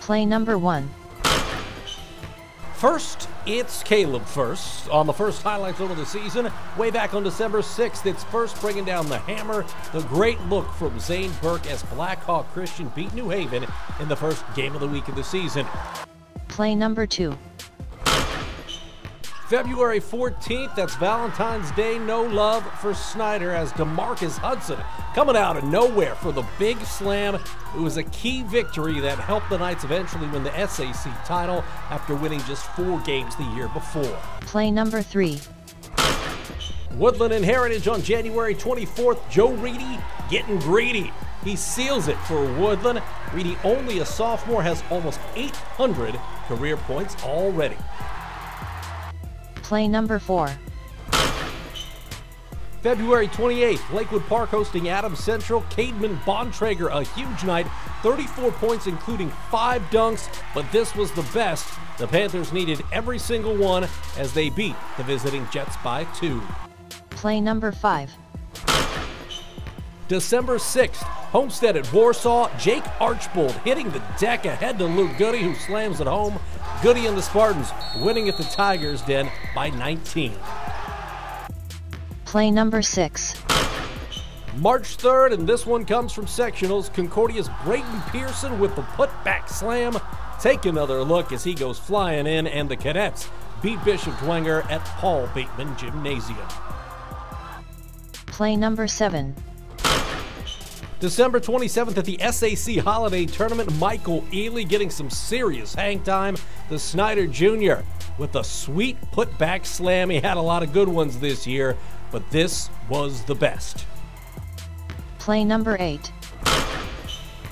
Play number one. First, it's Caleb Furst. On the first highlights of the season, way back on December 6th, it's first bringing down the hammer. The great look from Zane Burke as Blackhawk Christian beat New Haven in the Furst game of the week of the season. Play number two. February 14th, that's Valentine's Day. No love for Snyder as Demarcus Hudson coming out of nowhere for the big slam. It was a key victory that helped the Knights eventually win the SAC title after winning just four games the year before. Play number three. Woodland and Heritage on January 24th. Joe Reedy getting greedy. He seals it for Woodland. Reedy, only a sophomore, has almost 800 career points already. Play number four. February 28th, Lakewood Park hosting Adams Central. Cademan Bontrager, a huge night, 34 points, including five dunks, but this was the best. The Panthers needed every single one as they beat the visiting Jets by two. Play number five. December 6th, Homestead at Warsaw. Jake Archbold hitting the deck ahead to Luke Goode, who slams it home. Goode and the Spartans winning at the Tigers Den by 19. Play number six. March 3rd, and this one comes from sectionals. Concordia's Brayton Pearson with the putback slam. Take another look as he goes flying in, and the cadets beat Bishop Dwenger at Paul Bateman Gymnasium. Play number seven. December 27th at the SAC Holiday Tournament, Michael Ely getting some serious hang time. The Snyder Jr. with a sweet putback slam. He had a lot of good ones this year, but this was the best. Play number eight.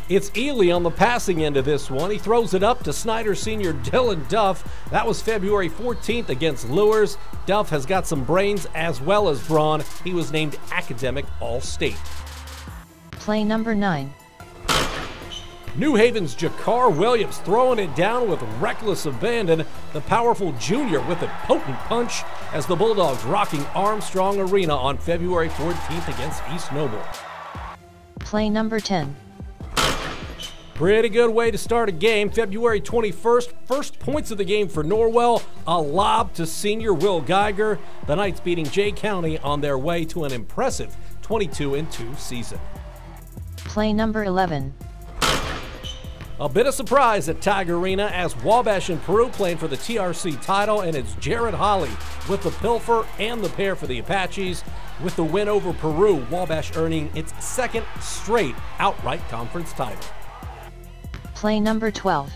It's Ely on the passing end of this one. He throws it up to Snyder senior Dylan Duff. That was February 14th against Luers. Duff has got some brains as well as brawn. He was named Academic All State. Play number nine. New Haven's Jakar Williams throwing it down with reckless abandon. The powerful junior with a potent punch as the Bulldogs rocking Armstrong Arena on February 14th against East Noble. Play number 10. Pretty good way to start a game. February 21st, first points of the game for Norwell. A lob to senior Will Geiger. The Knights beating Jay County on their way to an impressive 22 2 season. Play number 11. A bit of surprise at Tiger Arena as Wabash and Peru playing for the TRC title, and it's Jared Holly with the pilfer and the pair for the Apaches. With the win over Peru, Wabash earning its second straight outright conference title. Play number 12.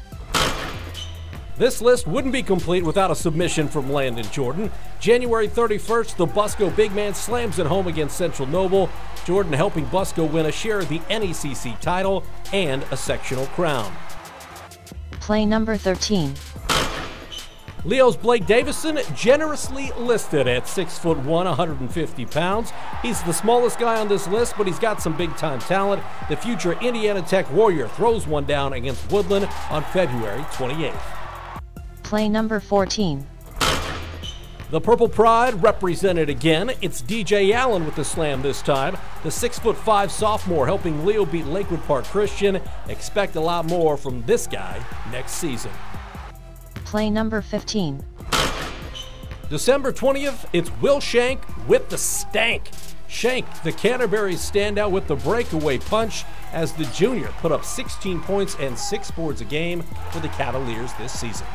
This list wouldn't be complete without a submission from Landon Jordan. January 31st, the Busco big man slams it home against Central Noble. Jordan helping Busco win a share of the NECC title and a sectional crown. Play number 13. Leo's Blake Davison, generously listed at 6 foot 1, 150 pounds. He's the smallest guy on this list, but he's got some big time talent. The future Indiana Tech Warrior throws one down against Woodland on February 28th. Play number 14. The Purple Pride represented again. It's DJ Allen with the slam this time. The 6 foot 5 sophomore helping Leo beat Lakewood Park Christian. Expect a lot more from this guy next season. Play number 15. December 20th, it's Will Shank with the stank. Shank, the Canterbury standout with the breakaway punch as the junior put up 16 points and six boards a game for the Cavaliers this season.